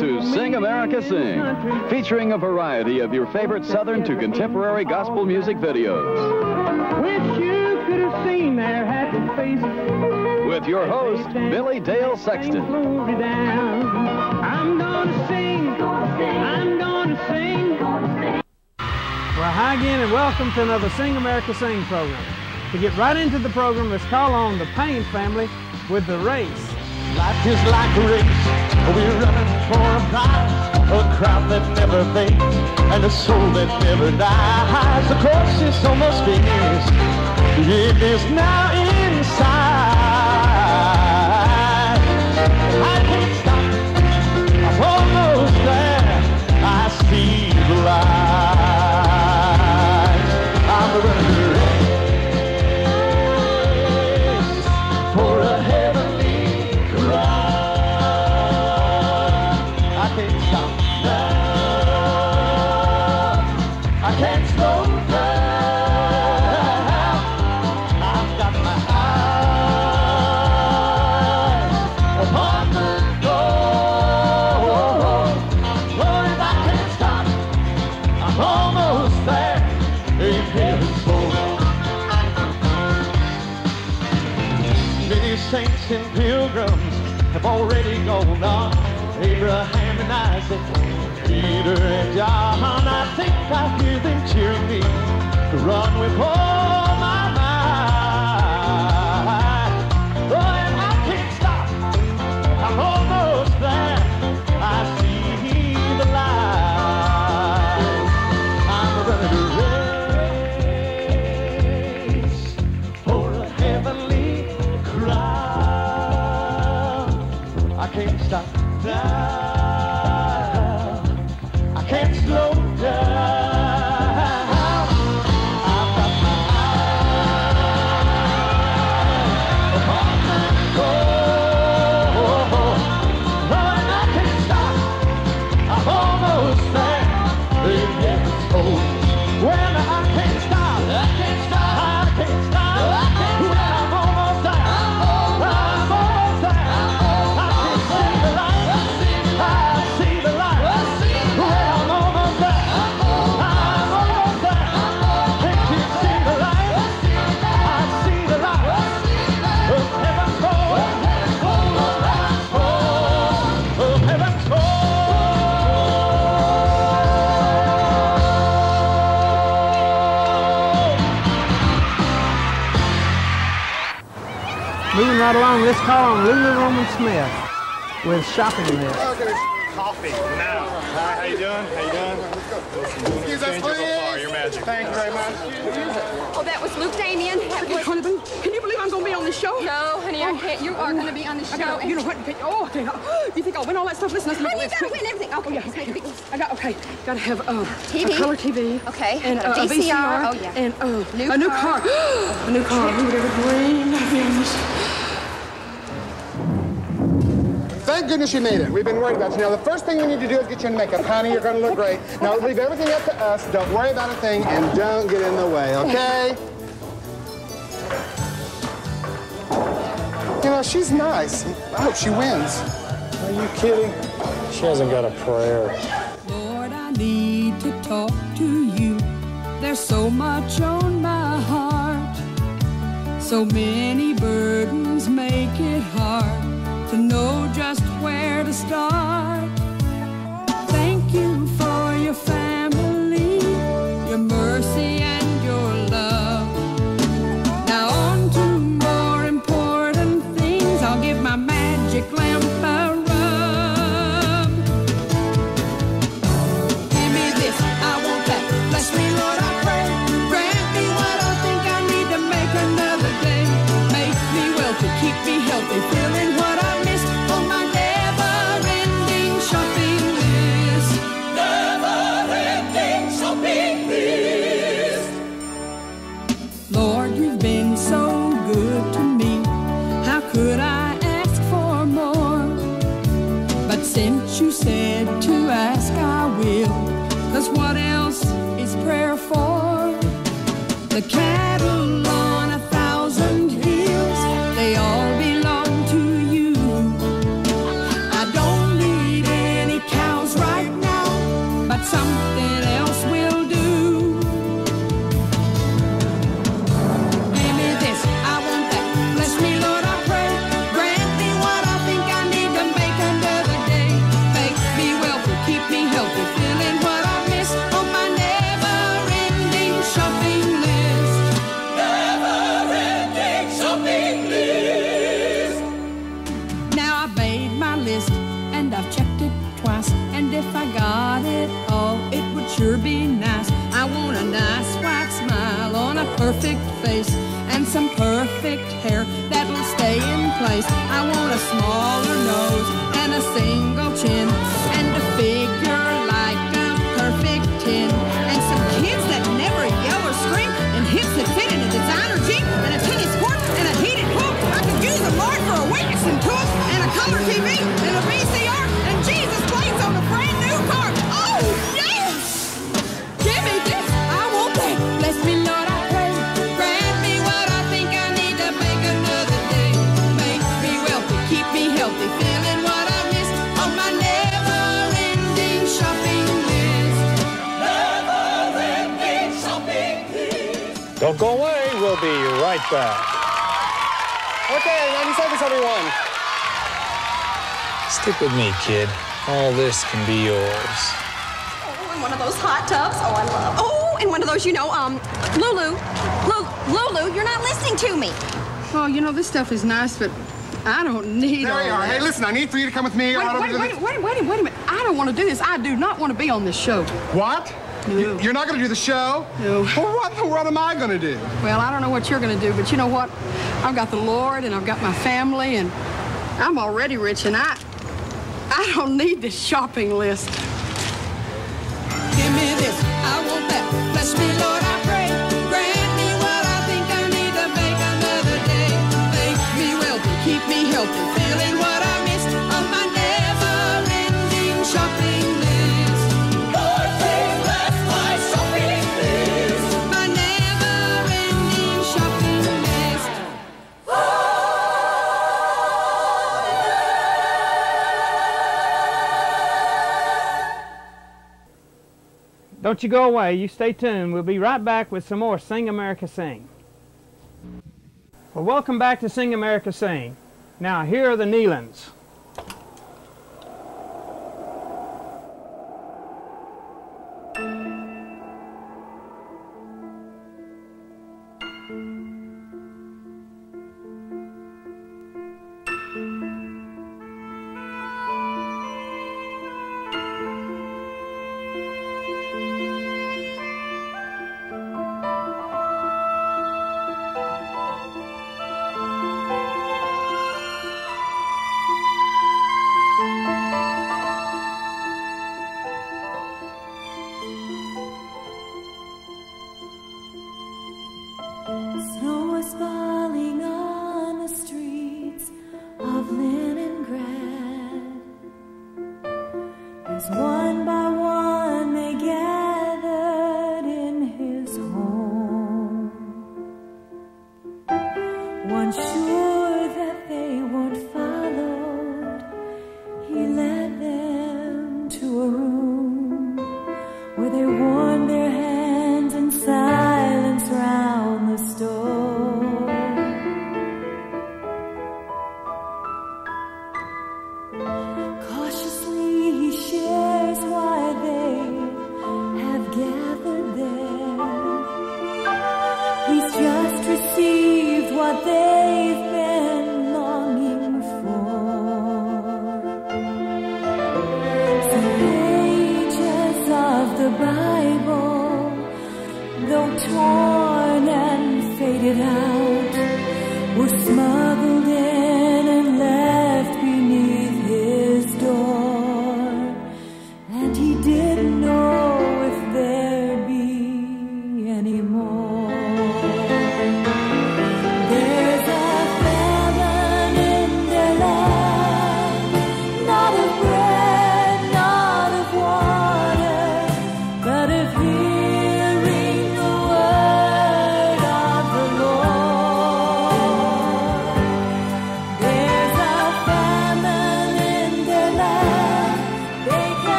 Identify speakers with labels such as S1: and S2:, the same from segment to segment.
S1: to Sing America Sing, featuring a variety of your favorite Southern to contemporary gospel music videos.
S2: Wish you could have seen their happy faces.
S1: With your host, Billy Dale Sexton.
S2: Slow me down. I'm gonna sing. I'm gonna sing.
S3: Well, hi again, and welcome to another Sing America Sing program. To get right into the program, let's call on the Payne family with the race.
S4: Life is like a race. We're running for a prize. A crowd that never fades and a soul that never dies. The course is almost finished. It is now inside. I can't stop. I'm almost there. I see the light. Saints and pilgrims have already gone on. Abraham and Isaac, Peter and John. I think I hear them cheering me to run with all
S3: right along, let's call on Lulu Roman Smith with Shopping List.
S5: Coffee now. Hi, how you doing? How you doing?
S6: Excuse us,
S5: Change it
S6: please.
S5: You're magic.
S6: Thank you very much.
S7: Oh, that was Luke Damien.
S8: Can you believe I'm going to be on the show?
S7: No, honey, I can't. You are going to be on the
S8: I
S7: show.
S8: got, you know what? Oh, okay. You think I'll win all that stuff? Listen, listen.
S7: Honey, you gotta win everything. Okay,
S8: Oh, yeah.
S7: let's make a big list.
S8: I got okay. Got to have uh,
S7: TV.
S8: a color TV.
S7: Okay,
S8: And
S7: a
S8: uh, a
S7: VCR.
S8: VCR.
S7: Oh, yeah.
S8: And uh,
S7: New
S8: a new
S7: car.
S8: car. a new car. Who would ever dream of this?
S6: Goodness you made it. We've been worried about you. Now, the first thing we need to do is get you in makeup. Honey, you're going to look great. Now, leave everything up to us. Don't worry about a thing, and don't get in the way, okay? You know, she's nice. I hope she wins.
S5: Are you kidding? She hasn't got a prayer.
S9: Lord, I need to talk to you. There's so much on my heart. So many burdens make it hard to know just where to start. Perfect face and some perfect hair that'll stay in place. I want a smaller
S10: go away. We'll be right back.
S6: Okay, 90 seconds, everyone.
S5: Stick with me, kid. All this can be yours.
S7: Oh, and one of those hot tubs. Oh, I love. Oh, and one of those, you know, um, Lulu. Lulu, Lulu, you're not listening to me.
S8: Oh, you know, this stuff is nice, but I don't need
S6: There
S8: all
S6: you are.
S8: that.
S6: Hey, listen, I need for you to come with me.
S8: Wait,
S6: out over
S8: wait,
S6: to the-
S8: wait, wait, wait, wait a minute. I don't want to do this. I do not want to be on this show.
S6: What? You- You're not going to do the show?
S8: No.
S6: Well, what in the world am I going to do?
S8: Well, I don't know what you're going to do, but you know what? I've got the Lord and I've got my family and I'm already rich and I I don't need this shopping list.
S9: Give me this, I want that. Bless me, Lord, I pray. Grant me what I think I need to make another day. Make me wealthy, keep me healthy, feeling what
S3: Don't you go away. You stay tuned. We'll be right back with some more Sing America Sing. Well, welcome back to Sing America Sing. Now, here are the
S11: Nelons. Were smuggled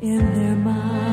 S11: in their mind.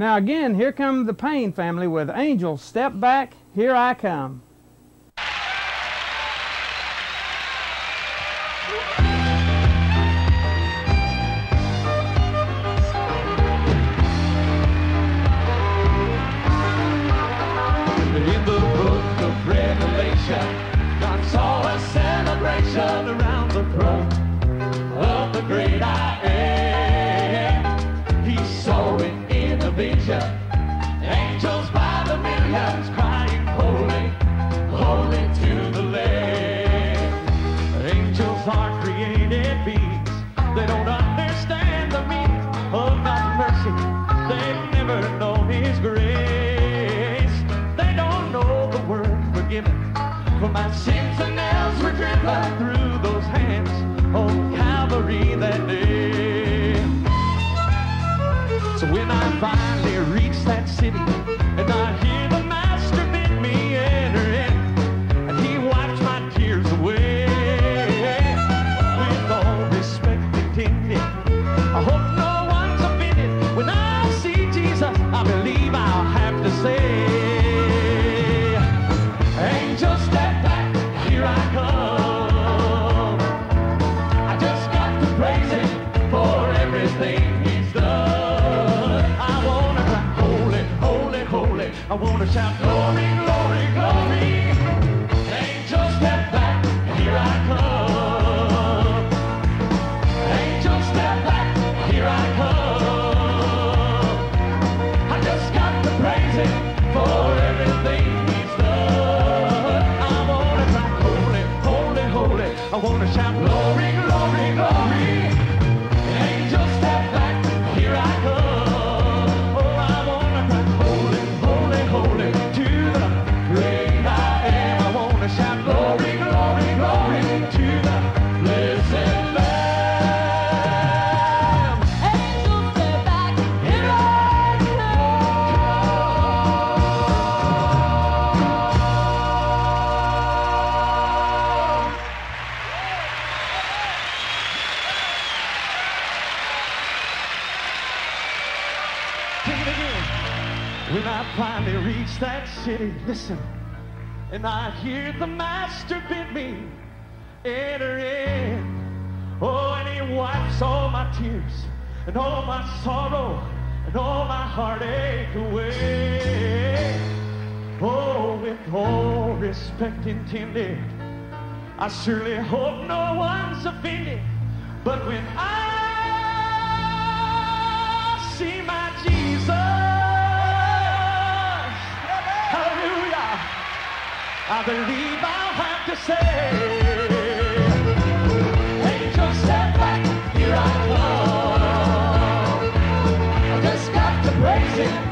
S3: Now again, here come the Payne family with Angel, Step Back, Here I Come.
S4: shout glory, glory, glory. Step back, here I come. Step back, here I come. I just got to praise him for everything he's done. I wanna holy, holy, holy. I wanna shout glory, glory, glory. listen, and I hear the master bid me enter in. Oh, and he wipes all my tears and all my sorrow and all my heartache away. Oh, with all respect intended, I surely hope no one's offended. But when I see my Jesus. I believe I'll have to say. Step back, here I come. I just got.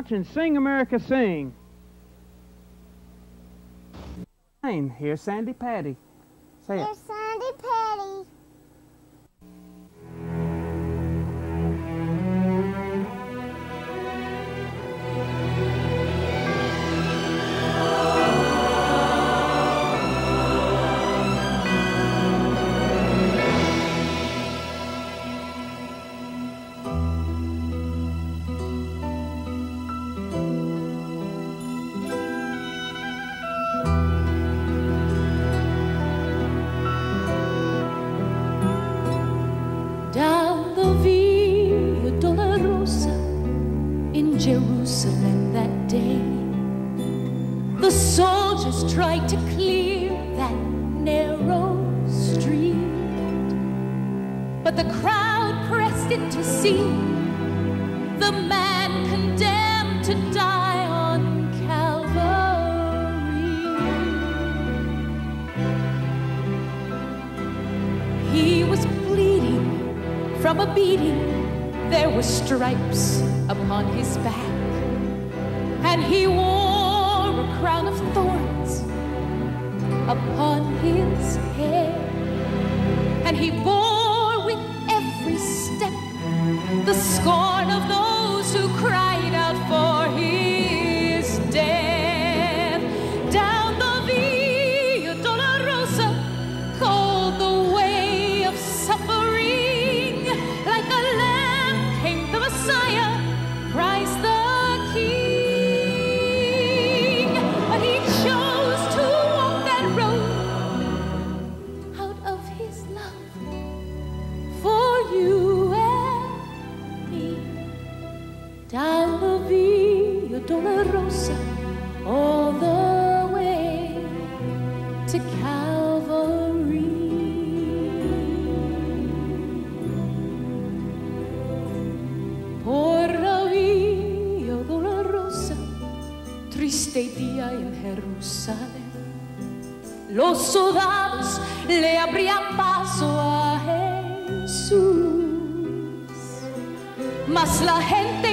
S3: watching Sing America Sing. Here's Sandi Patty. Say
S12: Here's
S13: it. Sandi Patty. thank you tried to clear that narrow street, but the crowd pressed in to see the man condemned to die on Calvary. He was bleeding from a beating. There were stripes upon his back, and he wore a crown of thorns upon his head, and he bore with every step the scorn of those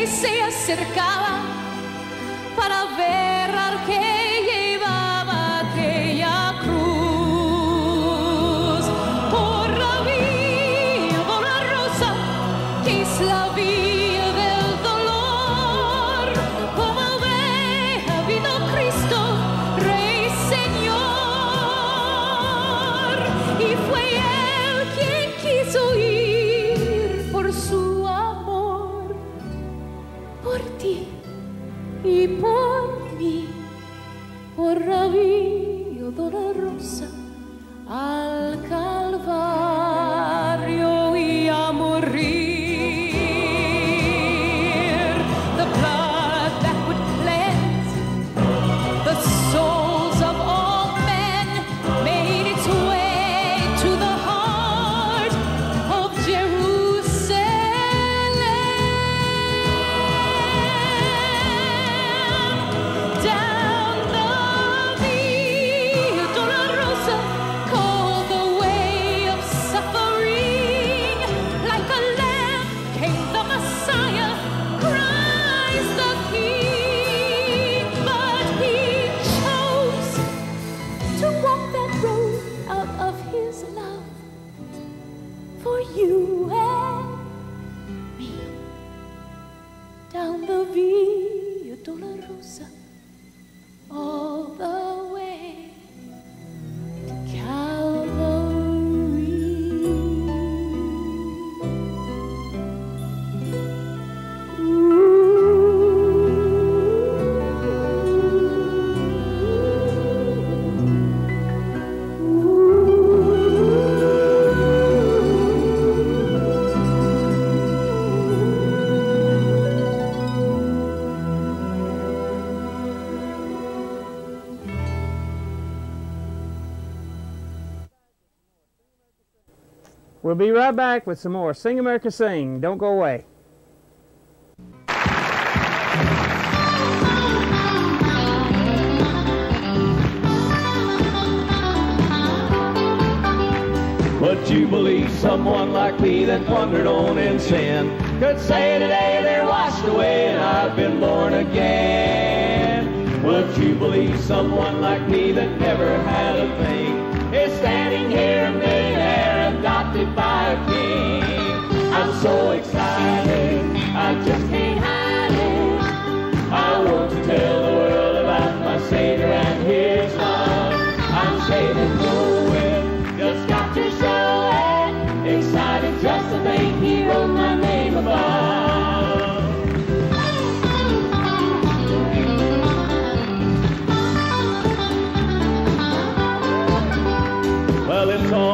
S13: se acercaba
S3: right back with some more Sing America Sing. Don't go away.
S4: Would you believe someone like me that wandered on in sin could say today they're washed away and I've been born again? Would you believe someone like me that never had a thing I'm so excited, I just can't hide it. I want to tell the world about my Savior and His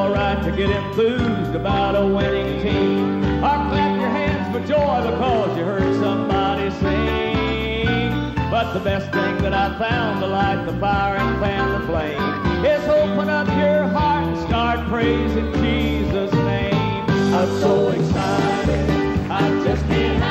S4: alright to get enthused about a winning team. Or clap your hands for joy because you heard somebody sing.
S14: But the best thing that I found to light the fire and fan the flame is open up your heart and start praising Jesus' name. I'm so excited, I just can't